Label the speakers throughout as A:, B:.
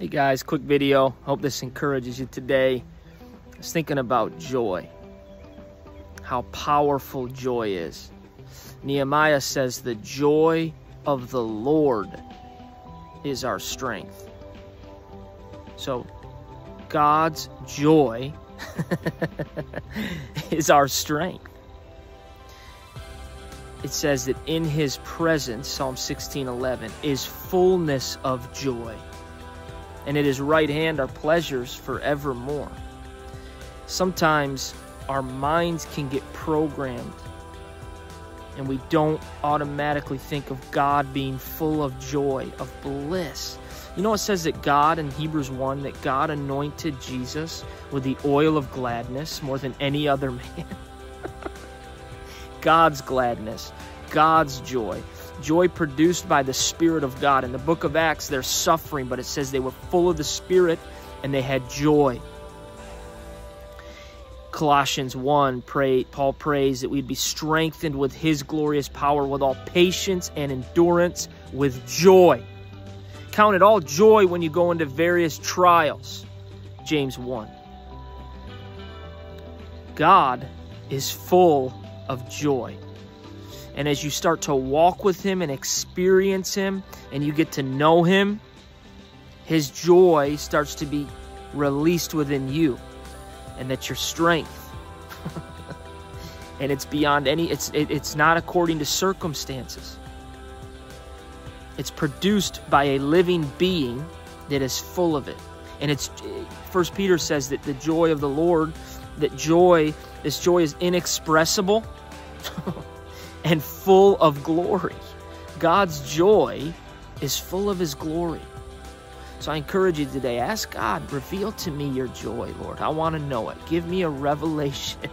A: Hey guys, quick video. Hope this encourages you today. I was thinking about joy, how powerful joy is. Nehemiah says, The joy of the Lord is our strength. So, God's joy is our strength. It says that in his presence, Psalm 16 11, is fullness of joy and at his right hand are pleasures forevermore. Sometimes our minds can get programmed and we don't automatically think of God being full of joy, of bliss. You know, it says that God in Hebrews 1 that God anointed Jesus with the oil of gladness more than any other man. God's gladness, God's joy joy produced by the Spirit of God. In the book of Acts, they're suffering, but it says they were full of the Spirit and they had joy. Colossians 1, pray, Paul prays that we'd be strengthened with his glorious power, with all patience and endurance, with joy. Count it all joy when you go into various trials. James 1. God is full of joy. And as you start to walk with Him and experience Him and you get to know Him, His joy starts to be released within you. And that your strength. and it's beyond any, it's, it, it's not according to circumstances. It's produced by a living being that is full of it. And it's, First Peter says that the joy of the Lord, that joy, this joy is inexpressible. and full of glory. God's joy is full of his glory. So I encourage you today, ask God, reveal to me your joy, Lord. I want to know it. Give me a revelation.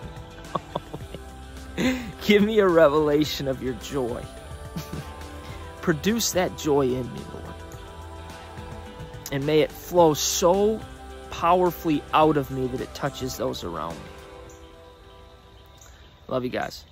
A: Give me a revelation of your joy. Produce that joy in me, Lord. And may it flow so powerfully out of me that it touches those around me. Love you guys.